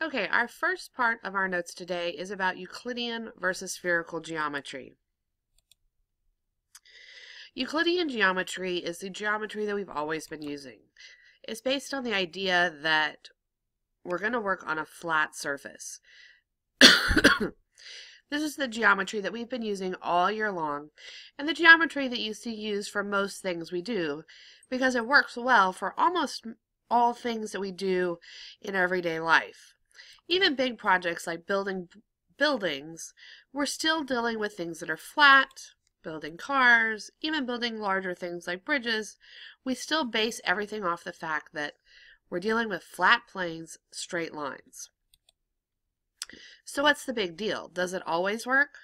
Okay, our first part of our notes today is about Euclidean versus spherical geometry. Euclidean geometry is the geometry that we've always been using. It's based on the idea that we're going to work on a flat surface. this is the geometry that we've been using all year long, and the geometry that you see used for most things we do, because it works well for almost all things that we do in everyday life. Even big projects like building buildings, we're still dealing with things that are flat, building cars, even building larger things like bridges. We still base everything off the fact that we're dealing with flat planes, straight lines. So what's the big deal? Does it always work?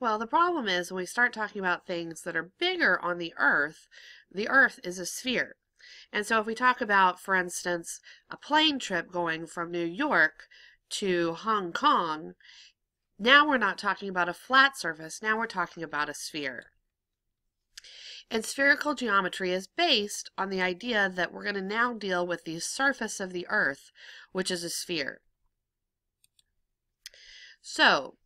Well, the problem is when we start talking about things that are bigger on the Earth, the Earth is a sphere. And so if we talk about, for instance, a plane trip going from New York to Hong Kong, now we're not talking about a flat surface, now we're talking about a sphere. And spherical geometry is based on the idea that we're going to now deal with the surface of the Earth, which is a sphere. So,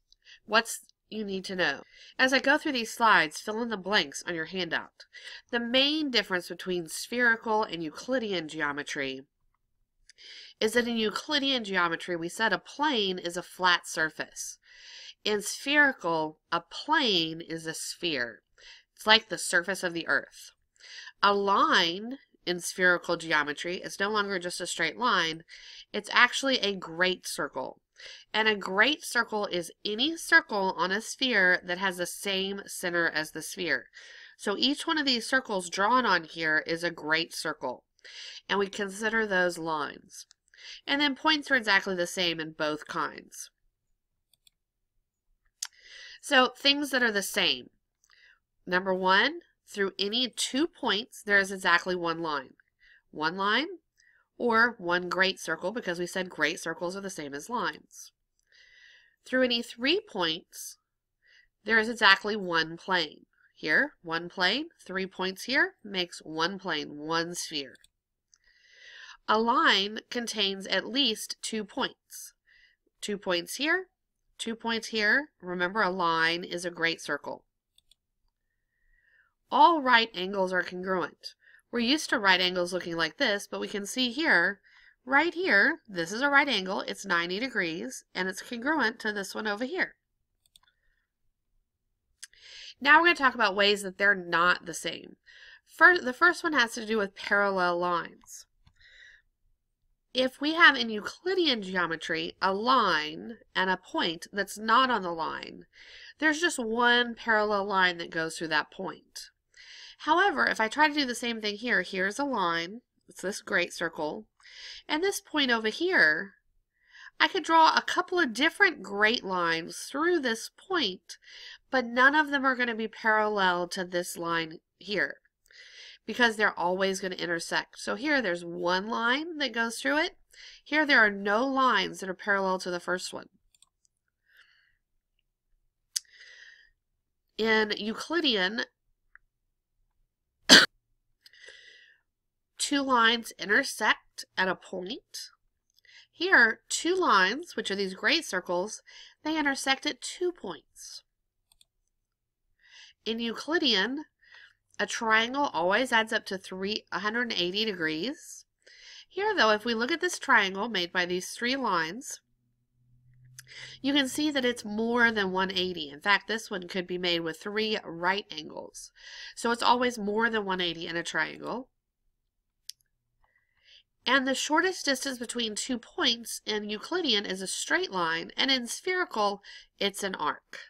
what's you need to know? As I go through these slides, fill in the blanks on your handout. The main difference between spherical and Euclidean geometry is that in Euclidean geometry, we said a plane is a flat surface. In spherical, a plane is a sphere. It's like the surface of the earth. A line in spherical geometry is no longer just a straight line. It's actually a great circle. And a great circle is any circle on a sphere that has the same center as the sphere. So each one of these circles drawn on here is a great circle. And we consider those lines. And then points are exactly the same in both kinds. So things that are the same. Number one, through any two points, there is exactly one line. One line or one great circle because we said great circles are the same as lines. Through any three points, there is exactly one plane. Here, one plane, three points here, makes one plane, one sphere. A line contains at least two points. Two points here, two points here. Remember, a line is a great circle. All right angles are congruent. We're used to right angles looking like this, but we can see here, right here, this is a right angle, it's 90 degrees, and it's congruent to this one over here. Now we're going to talk about ways that they're not the same. First, the first one has to do with parallel lines if we have in Euclidean geometry a line and a point that's not on the line, there's just one parallel line that goes through that point. However, if I try to do the same thing here, here's a line, it's this great circle, and this point over here, I could draw a couple of different great lines through this point, but none of them are going to be parallel to this line here because they're always going to intersect. So here there's one line that goes through it. Here there are no lines that are parallel to the first one. In Euclidean, two lines intersect at a point. Here, two lines, which are these great circles, they intersect at two points. In Euclidean, a triangle always adds up to 380 degrees. Here, though, if we look at this triangle made by these three lines, you can see that it's more than 180. In fact, this one could be made with three right angles. So it's always more than 180 in a triangle. And the shortest distance between two points in Euclidean is a straight line, and in spherical, it's an arc.